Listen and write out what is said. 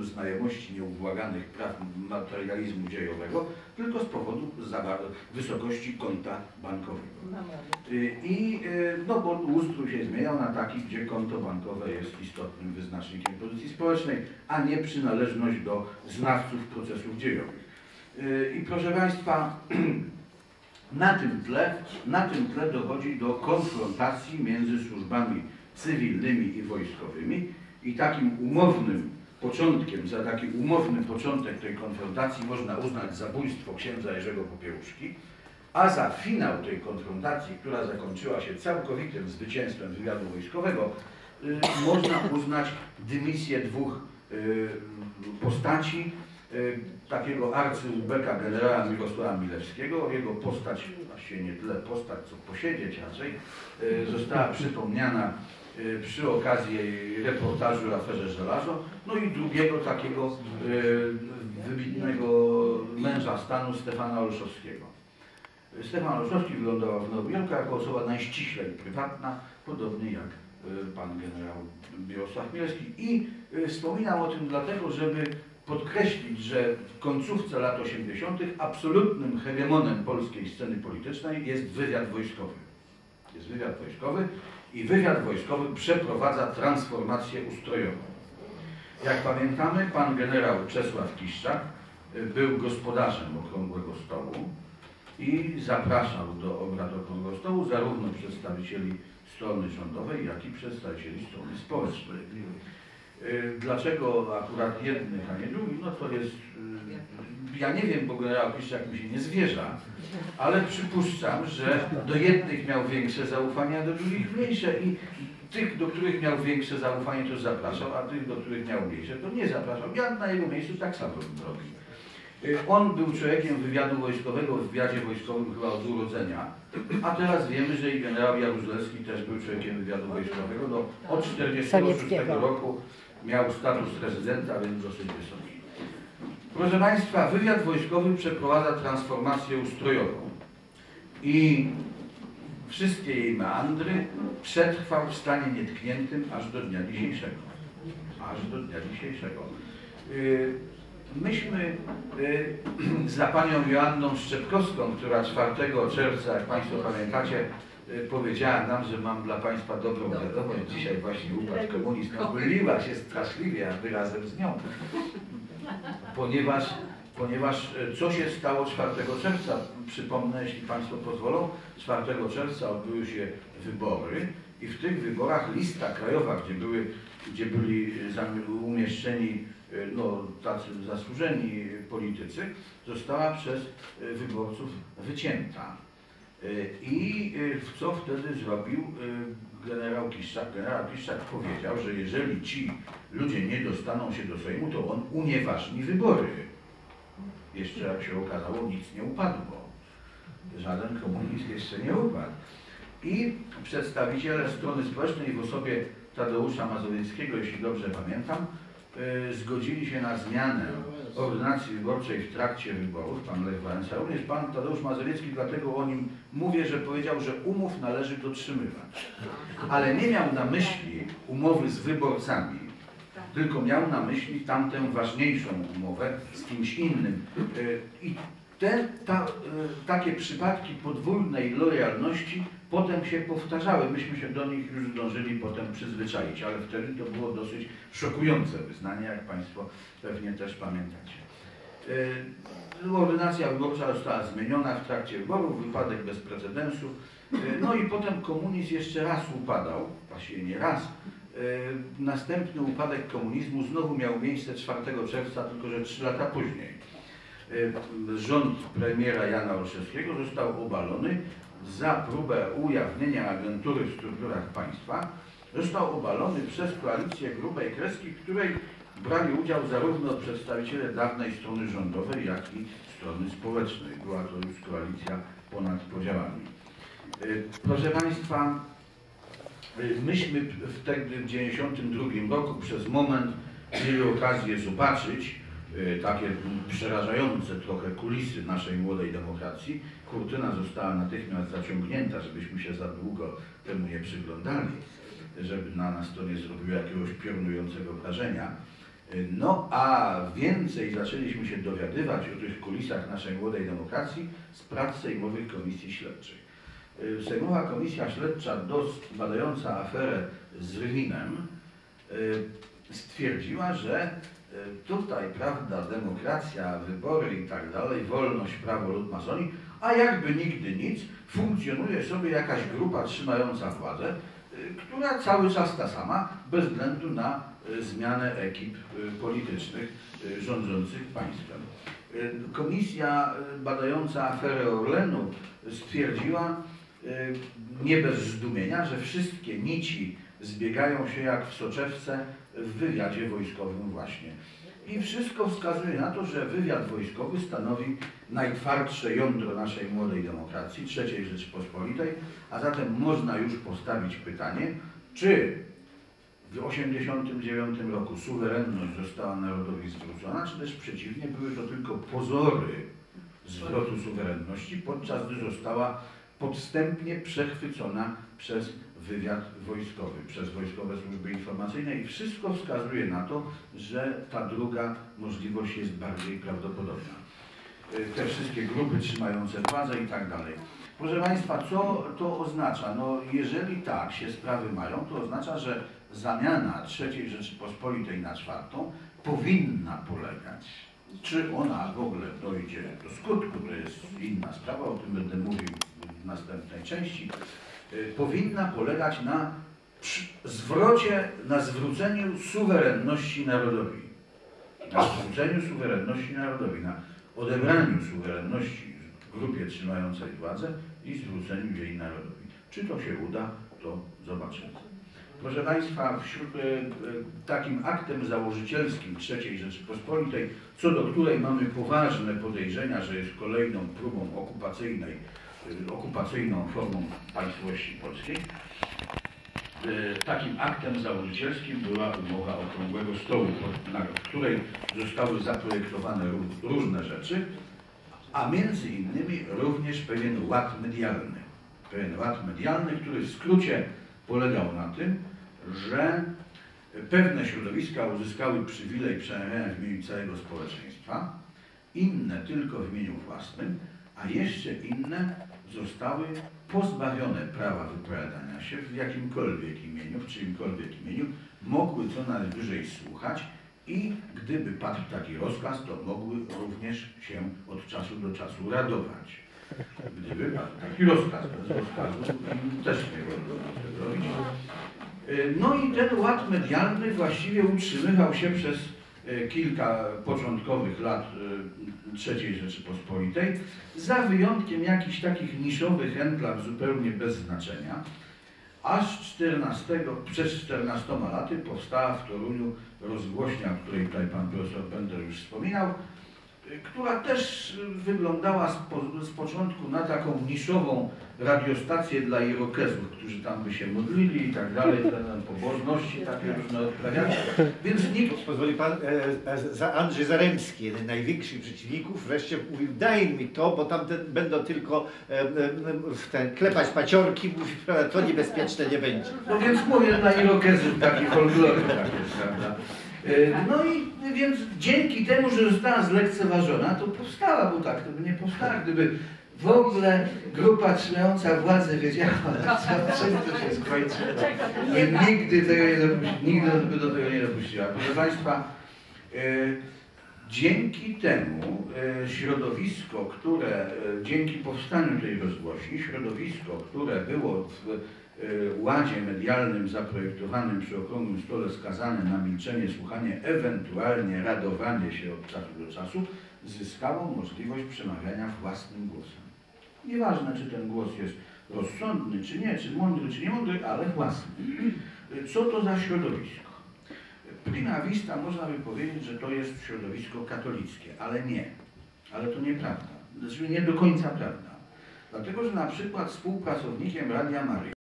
powodu znajomości nieubłaganych praw materializmu dziejowego, tylko z powodu wysokości konta bankowego. Y, I y, no bo ustrój się zmieniał na taki, gdzie konto bankowe jest istotnym wyznacznikiem pozycji społecznej, a nie przynależność do znawców procesów dziejowych. Y, I proszę Państwa, na tym tle, na tym tle dochodzi do konfrontacji między służbami cywilnymi i wojskowymi i takim umownym początkiem, za taki umowny początek tej konfrontacji można uznać zabójstwo księdza Jerzego Popiełuszki, a za finał tej konfrontacji, która zakończyła się całkowitym zwycięstwem wywiadu wojskowego, y, można uznać dymisję dwóch y, postaci, y, takiego arcyubeka generała Mirosława Milewskiego. Jego postać, właściwie nie tyle postać, co posiedzieć raczej, została przypomniana przy okazji reportażu o aferze Żelazo. No i drugiego takiego wybitnego męża stanu Stefana Olszowskiego. Stefan Olszowski wyglądał w Nowym Jorku jako osoba najściślej prywatna, podobnie jak pan generał Mirosław Mielski. I wspominam o tym dlatego, żeby podkreślić, że w końcówce lat 80. absolutnym hegemonem polskiej sceny politycznej jest wywiad wojskowy. Jest wywiad wojskowy i wywiad wojskowy przeprowadza transformację ustrojową. Jak pamiętamy, pan generał Czesław Kiszczak był gospodarzem Okrągłego Stołu i zapraszał do obrad Okrągłego Stołu zarówno przedstawicieli strony rządowej, jak i przedstawicieli strony społecznej. Y, dlaczego akurat jednych, a nie drugich? No to jest, y, ja nie wiem, bo generał Kiszczak mi się nie zwierza, ale przypuszczam, że do jednych miał większe zaufanie, a do drugich mniejsze i tych, do których miał większe zaufanie, to zapraszał, a tych, do których miał mniejsze, to nie zapraszał. Ja na jego miejscu tak samo bym robił. Y, on był człowiekiem wywiadu wojskowego, w wywiadzie wojskowym chyba od urodzenia, a teraz wiemy, że i generał Jaruzelski też był człowiekiem wywiadu wojskowego. No, od 1946 roku miał status rezydenta, więc dosyć wysoki. Proszę Państwa, wywiad wojskowy przeprowadza transformację ustrojową i wszystkie jej meandry przetrwał w stanie nietkniętym aż do dnia dzisiejszego. Aż do dnia dzisiejszego. Y, myśmy y, za panią Joanną Szczepkowską, która 4 czerwca, jak Państwo pamiętacie, powiedziała nam, że mam dla Państwa dobrą wiadomość. Dzisiaj właśnie upadł komunizm. Myliła się straszliwie, aby razem z nią. Ponieważ ponieważ e, co się stało 4 czerwca? Przypomnę, jeśli Państwo pozwolą, 4 czerwca odbyły się wybory i w tych wyborach lista krajowa, gdzie, były, gdzie byli umieszczeni e, no, tacy zasłużeni politycy, została przez e, wyborców wycięta. I co wtedy zrobił generał Kiszczak? Generał Kiszczak powiedział, że jeżeli ci ludzie nie dostaną się do Sejmu, to on unieważni wybory jeszcze jak się okazało nic nie upadło. Żaden komunizm jeszcze nie upadł. I przedstawiciele strony społecznej w osobie Tadeusza Mazowieckiego, jeśli dobrze pamiętam, zgodzili się na zmianę ordynacji wyborczej w trakcie wyborów, pan Lech Wałęsa, również pan Tadeusz Mazowiecki, dlatego o nim mówię, że powiedział, że umów należy dotrzymywać. Ale nie miał na myśli umowy z wyborcami, tylko miał na myśli tamtę ważniejszą umowę z kimś innym. E, I te, ta, e, takie przypadki podwójnej lojalności potem się powtarzały. Myśmy się do nich już zdążyli potem przyzwyczaić, ale wtedy to było dosyć szokujące wyznanie, jak Państwo pewnie też pamiętacie. E, ordynacja wyborcza została zmieniona w trakcie wyborów, wypadek bez precedensu. No i potem komunizm jeszcze raz upadał, właściwie nie raz, E, następny upadek komunizmu znowu miał miejsce 4 czerwca, tylko że 3 lata później. E, rząd premiera Jana Olszewskiego został obalony za próbę ujawnienia agentury w strukturach państwa. Został obalony przez koalicję grubej kreski, w której brali udział zarówno przedstawiciele dawnej strony rządowej, jak i strony społecznej. Była to już koalicja ponad podziałami. E, proszę Państwa, myśmy wtedy w 1992 roku przez moment mieli okazję zobaczyć takie przerażające trochę kulisy naszej młodej demokracji. Kurtyna została natychmiast zaciągnięta, żebyśmy się za długo temu nie przyglądali, żeby na nas to nie zrobiło jakiegoś piorunującego wrażenia. No a więcej zaczęliśmy się dowiadywać o tych kulisach naszej młodej demokracji z prac sejmowych komisji śledczych. Y, Sejmowa Komisja Śledcza badająca aferę z Rwinem y, stwierdziła, że y, tutaj, prawda, demokracja, wybory i tak dalej, wolność, prawo lud masoni, a jakby nigdy nic, funkcjonuje sobie jakaś grupa trzymająca władzę, y, która cały czas ta sama, bez względu na y, zmianę ekip politycznych rządzących państwem. Komisja badająca aferę Orlenu stwierdziła, nie bez zdumienia, że wszystkie nici zbiegają się jak w soczewce w wywiadzie wojskowym właśnie. I wszystko wskazuje na to, że wywiad wojskowy stanowi najtwardsze jądro naszej młodej demokracji, III Rzeczypospolitej, a zatem można już postawić pytanie, czy w 1989 roku suwerenność została narodowi zwrócona, czy też przeciwnie, były to tylko pozory zwrotu suwerenności, podczas gdy została podstępnie przechwycona przez wywiad wojskowy, przez wojskowe służby informacyjne i wszystko wskazuje na to, że ta druga możliwość jest bardziej prawdopodobna. Y, Te wszystkie grupy trzymające władzę i tak dalej. Proszę Państwa, co to oznacza? No, jeżeli tak się sprawy mają, to oznacza, że zamiana III Rzeczypospolitej na czwartą powinna polegać. Czy ona w ogóle dojdzie do skutku, to jest inna sprawa, o tym będę mówił w następnej części. Y, Powinna polegać na zwrocie, na zwróceniu suwerenności narodowi. Na zwróceniu suwerenności narodowi, na odebraniu suwerenności grupie trzymającej władzę i zwróceniu jej narodowi. Czy to się uda, to zobaczymy. Proszę Państwa, wśród, e, e, takim aktem założycielskim III Rzeczypospolitej, co do której mamy poważne podejrzenia, że jest kolejną próbą okupacyjnej, okupacyjną formą państwowości polskiej, e, takim aktem założycielskim była umowa Okrągłego Stołu, na której zostały zaprojektowane ró- różne rzeczy, a między innymi również pewien ład medialny. Pewien ład medialny, który w skrócie polegał na tym, że pewne środowiska uzyskały przywilej przemawiania w imieniu całego społeczeństwa, inne tylko w imieniu własnym, a jeszcze inne zostały pozbawione prawa wypowiadania się w jakimkolwiek imieniu, w czyimkolwiek imieniu, mogły co najwyżej słuchać i gdyby padł taki rozkaz, to mogły również się od czasu do czasu radować. Gdyby padł taki rozkaz, bez rozkazu też nie wolno tego robić. Y, No i ten ład medialny właściwie utrzymywał się przez kilka początkowych lat y, III Rzeczypospolitej, za wyjątkiem jakichś takich niszowych enklaw zupełnie bez znaczenia. Aż 14, przez 14 laty powstała w Toruniu rozgłośnia, o której tutaj pan profesor Bender już wspominał, która też wyglądała z, po, z początku na taką niszową radiostację dla irokezów, którzy tam by się modlili i tak dalej, pobożności takie różne odprawiali, więc nikt Pozwoli pan, e, e, za Andrzej Zaremski, jeden z największych przeciwników, wreszcie mówił, daj mi to, bo tam będą tylko e, e, w ten, klepać paciorki, mówi, to niebezpieczne nie będzie. No więc mówię na irokezów taki folklory tak jest, prawda? Y, No i więc dzięki temu, że została zlekceważona, to powstała, bo tak to by nie powstała, gdyby w ogóle grupa trzymająca władzę wiedziała, co, czym to się skończy. I nigdy tego nie dopuści, nigdy by do tego nie dopuściła. Proszę Państwa, y, dzięki temu y, środowisko, które, dzięki powstaniu tej rozgłośni, środowisko, które było w ładzie medialnym zaprojektowanym przy okrągłym stole skazane na milczenie, słuchanie, ewentualnie radowanie się od czasu do czasu, zyskało możliwość przemawiania własnym głosem. Nieważne, czy ten głos jest rozsądny, czy nie, czy mądry, czy nie mądry, ale własny. Co to za środowisko? Prima vista można by powiedzieć, że to jest środowisko katolickie, ale nie. Ale to nieprawda. Znaczy nie do końca prawda. Dlatego, że na przykład współpracownikiem Radia Maryja